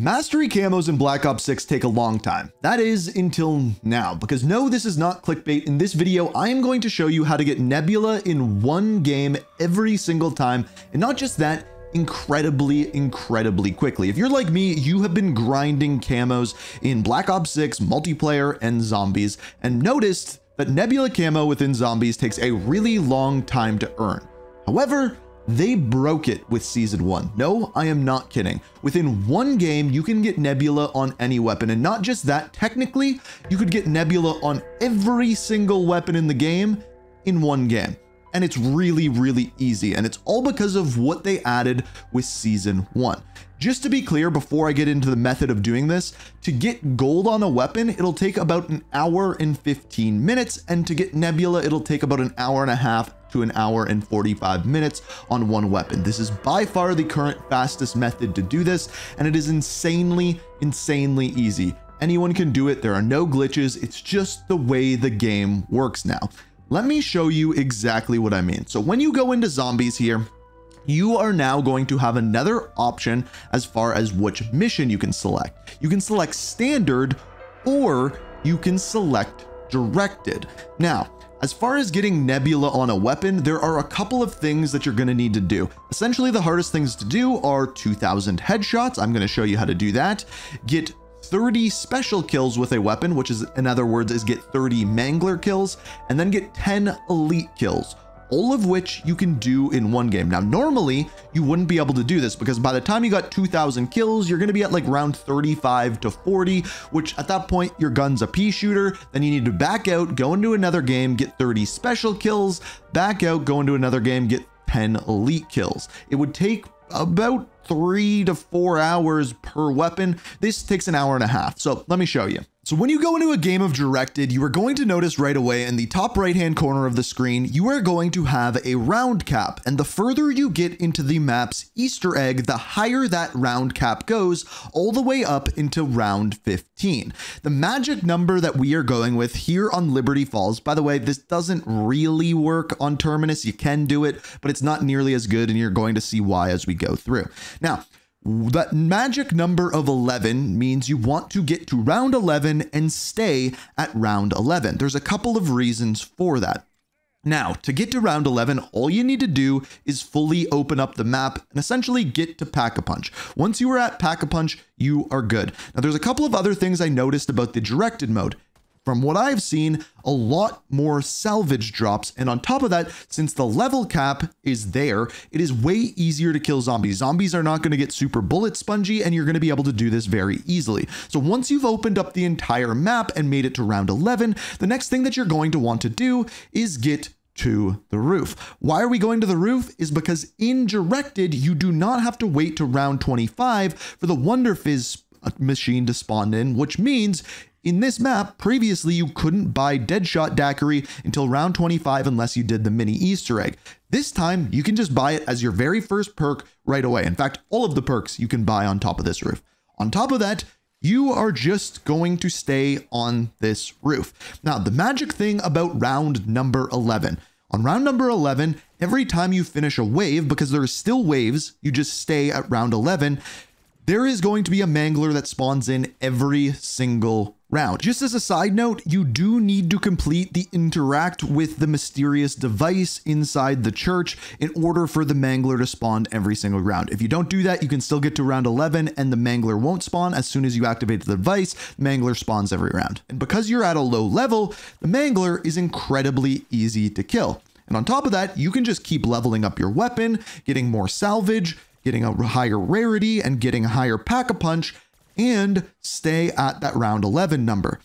Mastery camos in Black Ops 6 take a long time. That is until now, because no, this is not clickbait. In this video, I am going to show you how to get Nebula in one game every single time. And not just that, incredibly, incredibly quickly. If you're like me, you have been grinding camos in Black Ops 6 multiplayer and zombies and noticed that Nebula camo within zombies takes a really long time to earn. However, they broke it with Season 1. No, I am not kidding. Within one game, you can get Nebula on any weapon. And not just that, technically, you could get Nebula on every single weapon in the game in one game. And it's really, really easy. And it's all because of what they added with Season 1. Just to be clear, before I get into the method of doing this, to get gold on a weapon, it'll take about an hour and 15 minutes. And to get Nebula, it'll take about an hour and a half to an hour and 45 minutes on one weapon. This is by far the current fastest method to do this, and it is insanely, insanely easy. Anyone can do it, there are no glitches, it's just the way the game works now. Let me show you exactly what I mean. So when you go into zombies here, you are now going to have another option as far as which mission you can select. You can select standard or you can select directed. Now, as far as getting Nebula on a weapon, there are a couple of things that you're going to need to do. Essentially, the hardest things to do are 2000 headshots. I'm going to show you how to do that. Get 30 special kills with a weapon, which is in other words is get 30 mangler kills, and then get 10 elite kills all of which you can do in one game. Now, normally you wouldn't be able to do this because by the time you got 2000 kills, you're going to be at like round 35 to 40, which at that point your gun's a pea shooter. Then you need to back out, go into another game, get 30 special kills, back out, go into another game, get 10 elite kills. It would take about three to four hours per weapon. This takes an hour and a half. So let me show you. So when you go into a game of Directed, you are going to notice right away in the top right hand corner of the screen, you are going to have a round cap. And the further you get into the map's Easter egg, the higher that round cap goes all the way up into round 15. The magic number that we are going with here on Liberty Falls, by the way, this doesn't really work on Terminus. You can do it, but it's not nearly as good and you're going to see why as we go through. Now, that magic number of 11 means you want to get to round 11 and stay at round 11. There's a couple of reasons for that. Now, to get to round 11, all you need to do is fully open up the map and essentially get to Pack-a-Punch. Once you are at Pack-a-Punch, you are good. Now, there's a couple of other things I noticed about the directed mode from what I've seen, a lot more salvage drops. And on top of that, since the level cap is there, it is way easier to kill zombies. Zombies are not going to get super bullet spongy, and you're going to be able to do this very easily. So once you've opened up the entire map and made it to round 11, the next thing that you're going to want to do is get to the roof. Why are we going to the roof? Is because in directed, you do not have to wait to round 25 for the Wonder Fizz machine to spawn in, which means in this map, previously you couldn't buy Deadshot Daiquiri until round 25 unless you did the mini Easter egg. This time, you can just buy it as your very first perk right away. In fact, all of the perks you can buy on top of this roof. On top of that, you are just going to stay on this roof. Now, the magic thing about round number 11. On round number 11, every time you finish a wave, because there are still waves, you just stay at round 11, there is going to be a mangler that spawns in every single round. Just as a side note, you do need to complete the interact with the mysterious device inside the church in order for the mangler to spawn every single round. If you don't do that, you can still get to round 11 and the mangler won't spawn. As soon as you activate the device, mangler spawns every round. And because you're at a low level, the mangler is incredibly easy to kill. And on top of that, you can just keep leveling up your weapon, getting more salvage, getting a higher rarity, and getting a higher pack-a-punch and stay at that round 11 number.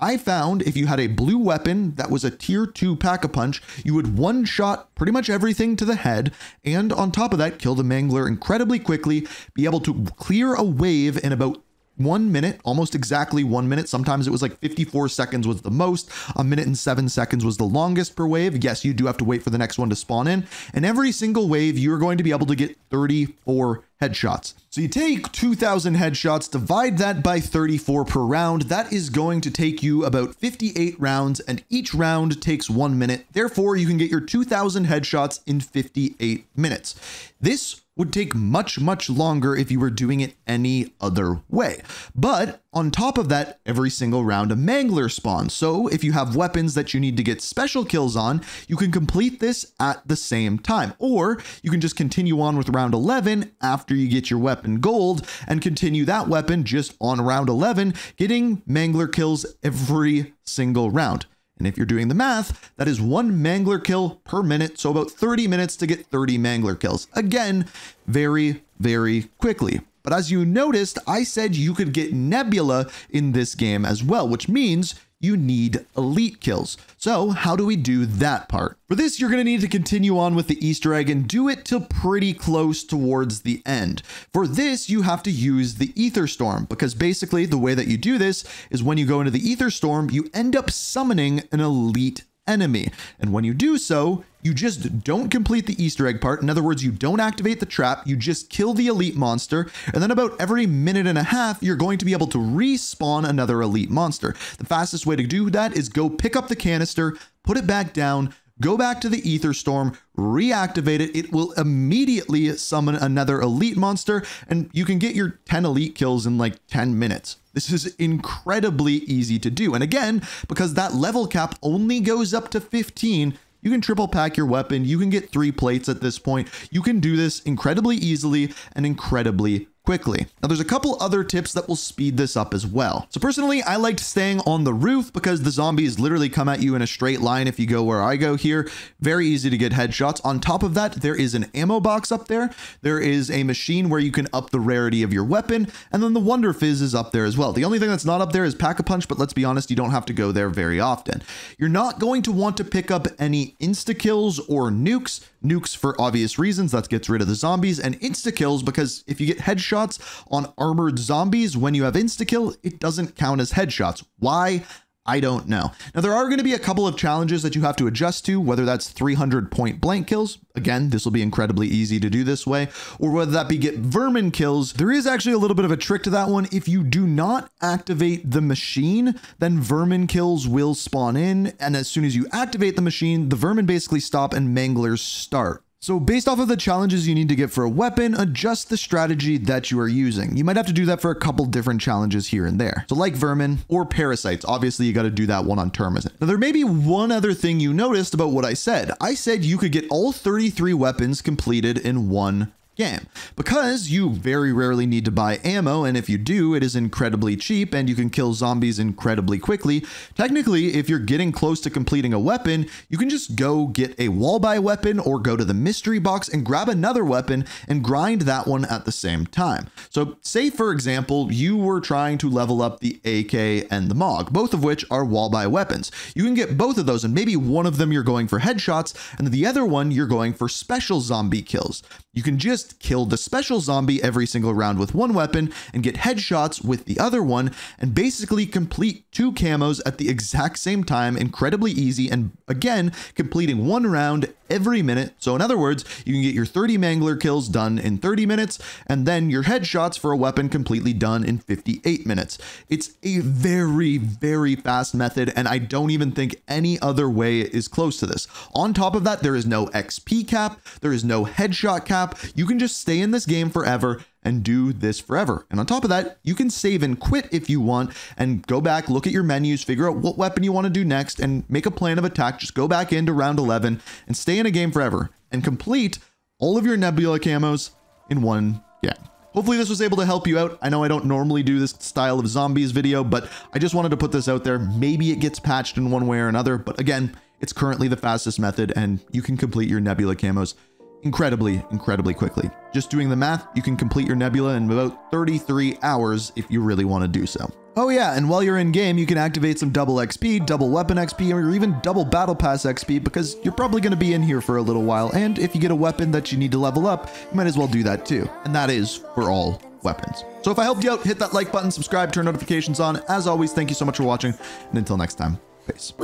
I found if you had a blue weapon that was a tier 2 pack-a-punch, you would one-shot pretty much everything to the head, and on top of that, kill the mangler incredibly quickly, be able to clear a wave in about one minute, almost exactly one minute. Sometimes it was like 54 seconds was the most. A minute and seven seconds was the longest per wave. Yes, you do have to wait for the next one to spawn in. And every single wave, you're going to be able to get 34 headshots. So you take 2000 headshots, divide that by 34 per round. That is going to take you about 58 rounds and each round takes one minute. Therefore, you can get your 2000 headshots in 58 minutes. This would take much, much longer if you were doing it any other way. But on top of that, every single round a mangler spawns. So if you have weapons that you need to get special kills on, you can complete this at the same time. Or you can just continue on with round 11 after you get your weapon gold and continue that weapon just on round 11, getting mangler kills every single round. And if you're doing the math, that is one mangler kill per minute. So about 30 minutes to get 30 mangler kills. Again, very, very quickly. But as you noticed, I said you could get Nebula in this game as well, which means you need elite kills. So how do we do that part? For this, you're going to need to continue on with the Easter egg and do it till pretty close towards the end. For this, you have to use the Ether Storm because basically the way that you do this is when you go into the Ether Storm, you end up summoning an elite enemy. And when you do so, you just don't complete the Easter egg part. In other words, you don't activate the trap, you just kill the elite monster, and then about every minute and a half, you're going to be able to respawn another elite monster. The fastest way to do that is go pick up the canister, put it back down, go back to the Ether Storm, reactivate it. It will immediately summon another elite monster, and you can get your 10 elite kills in like 10 minutes. This is incredibly easy to do. And again, because that level cap only goes up to 15, you can triple pack your weapon. You can get three plates at this point. You can do this incredibly easily and incredibly quickly. Now there's a couple other tips that will speed this up as well. So personally, I liked staying on the roof because the zombies literally come at you in a straight line if you go where I go here. Very easy to get headshots. On top of that, there is an ammo box up there. There is a machine where you can up the rarity of your weapon. And then the Wonder Fizz is up there as well. The only thing that's not up there is Pack-a-Punch, but let's be honest, you don't have to go there very often. You're not going to want to pick up any insta-kills or nukes. Nukes for obvious reasons, that gets rid of the zombies, and insta-kills because if you get headshots headshots on armored zombies when you have insta-kill, it doesn't count as headshots. Why? I don't know. Now, there are going to be a couple of challenges that you have to adjust to, whether that's 300 point blank kills. Again, this will be incredibly easy to do this way, or whether that be get vermin kills. There is actually a little bit of a trick to that one. If you do not activate the machine, then vermin kills will spawn in. And as soon as you activate the machine, the vermin basically stop and manglers start. So based off of the challenges you need to get for a weapon, adjust the strategy that you are using. You might have to do that for a couple different challenges here and there. So like vermin or parasites, obviously you got to do that one on Terminus. Now there may be one other thing you noticed about what I said. I said you could get all 33 weapons completed in one game because you very rarely need to buy ammo and if you do it is incredibly cheap and you can kill zombies incredibly quickly. Technically if you're getting close to completing a weapon you can just go get a wall buy weapon or go to the mystery box and grab another weapon and grind that one at the same time. So say for example you were trying to level up the AK and the MOG both of which are wall buy weapons. You can get both of those and maybe one of them you're going for headshots and the other one you're going for special zombie kills. You can just kill the special zombie every single round with one weapon and get headshots with the other one and basically complete two camos at the exact same time, incredibly easy, and again, completing one round every minute. So in other words, you can get your 30 mangler kills done in 30 minutes and then your headshots for a weapon completely done in 58 minutes. It's a very, very fast method and I don't even think any other way is close to this. On top of that, there is no XP cap, there is no headshot cap. You can just stay in this game forever and do this forever. And on top of that, you can save and quit if you want and go back, look at your menus, figure out what weapon you want to do next and make a plan of attack. Just go back into round 11 and stay in a game forever and complete all of your Nebula camos in one game. Hopefully this was able to help you out. I know I don't normally do this style of zombies video, but I just wanted to put this out there. Maybe it gets patched in one way or another, but again, it's currently the fastest method and you can complete your Nebula camos incredibly, incredibly quickly. Just doing the math, you can complete your nebula in about 33 hours if you really want to do so. Oh yeah, and while you're in game, you can activate some double XP, double weapon XP, or even double battle pass XP because you're probably going to be in here for a little while. And if you get a weapon that you need to level up, you might as well do that too. And that is for all weapons. So if I helped you out, hit that like button, subscribe, turn notifications on. As always, thank you so much for watching. And until next time, peace.